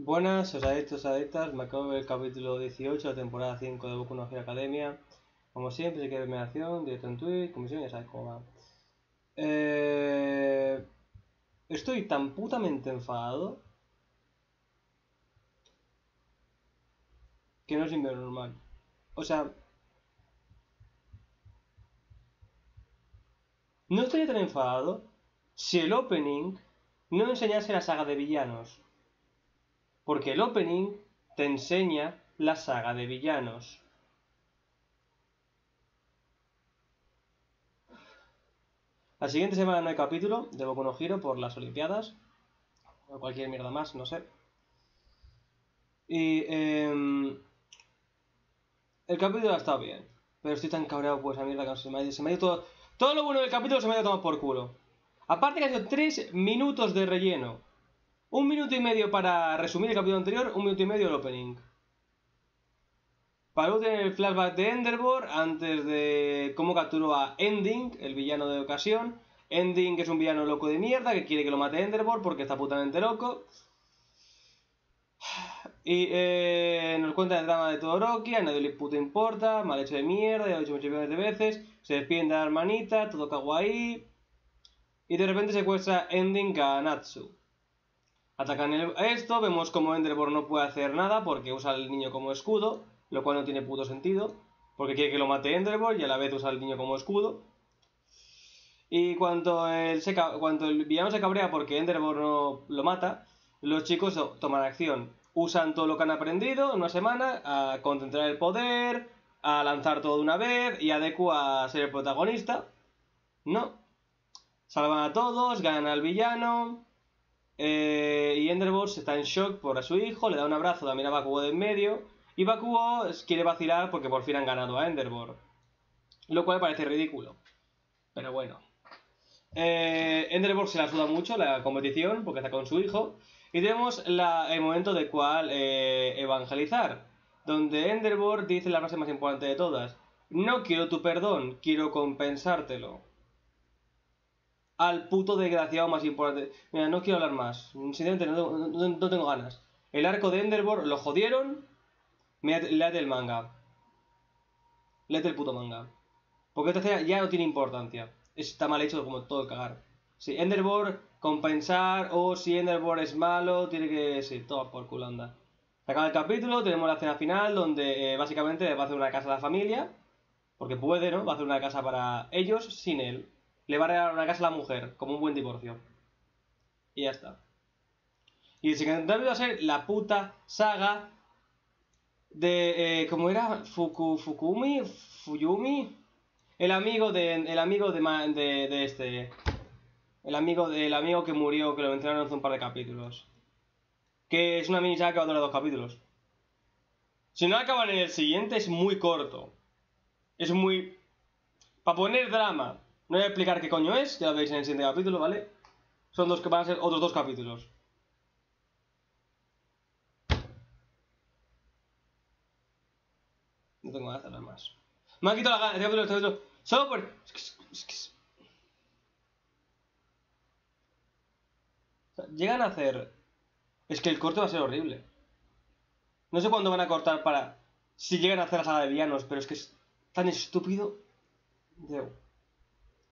Buenas, osadictos, osadictas, me acabo de ver el capítulo 18 de la temporada 5 de Boku no Hero Academia. Como siempre, si quieres acción, directo en Twitch, comisión, ya sabes cómo va. Eh... Estoy tan putamente enfadado que no es invierno normal. O sea, no estaría tan enfadado si el opening no enseñase la saga de villanos. Porque el opening te enseña la saga de villanos. La siguiente semana no hay capítulo de Boku no Hero por las Olimpiadas. O cualquier mierda más, no sé. Y eh, el capítulo ha estado bien. Pero estoy tan cabreado por esa mierda que se me ha ido, se me ha ido todo. Todo lo bueno del capítulo se me ha ido tomado por culo. Aparte que ha sido 3 minutos de relleno. Un minuto y medio para resumir el capítulo anterior, un minuto y medio el opening. Para tener el flashback de Enderbor antes de cómo capturó a Ending, el villano de ocasión. Ending es un villano loco de mierda que quiere que lo mate Enderbor porque está putamente loco. Y eh, nos cuenta el drama de Todoroki, a nadie le puto importa, mal hecho de mierda, ya lo he dicho muchas millones de veces, se despide de la hermanita, todo kawaii. Y de repente secuestra Ending a Natsu. Atacan esto, vemos como Enderbor no puede hacer nada porque usa al niño como escudo, lo cual no tiene puto sentido, porque quiere que lo mate Enderbor y a la vez usa al niño como escudo. Y cuando el, cuando el villano se cabrea porque Enderbor no lo mata, los chicos toman acción. Usan todo lo que han aprendido en una semana a concentrar el poder, a lanzar todo de una vez y a Deku a ser el protagonista. No. Salvan a todos, ganan al villano, eh, y Enderbor está en shock por a su hijo, le da un abrazo también a Bakugo de en medio. Y Bakugo quiere vacilar porque por fin han ganado a Enderbor. Lo cual parece ridículo. Pero bueno. Eh, Enderbor se la suda mucho la competición porque está con su hijo. Y tenemos el momento de cual eh, evangelizar. Donde Enderbor dice la frase más importante de todas. No quiero tu perdón, quiero compensártelo al puto desgraciado más importante. Mira, no quiero hablar más. Sinceramente, no, tengo ganas. El arco de Enderbor lo jodieron. Léate el manga. Léate el puto manga. Porque esta ya no tiene importancia. Está mal hecho como todo el cagar. Si Enderbor compensar o si Enderbor es malo, tiene que... Sí, todo por culo anda. Se acaba el capítulo, tenemos la cena final donde eh, básicamente va a hacer una casa a la familia. Porque puede, ¿no? Va a hacer una casa para ellos sin él le va a regalar una casa a la mujer, como un buen divorcio. Y ya está. Y siguiente va a ser la puta saga de. Eh, ¿Cómo era? Fuku, Fukumi, Fuyumi. El amigo de. El amigo de, de, este. El amigo, el amigo que murió, que lo mencionaron hace un par de capítulos. Que es una minisaga que va a durar dos capítulos. Si no acaban en el siguiente, es muy corto. Es muy. Para poner drama no voy a explicar qué coño es, ya lo veis en el siguiente capítulo, ¿vale? Son dos que van a ser otros dos capítulos. No tengo de hablar más. Me han quitado la gana, este capítulo, este capítulo. Solo por. Llegan a hacer. Es que el corte va a ser horrible. No sé cuándo van a cortar para. Si llegan a hacer la saga de villanos, pero es que es tan estúpido.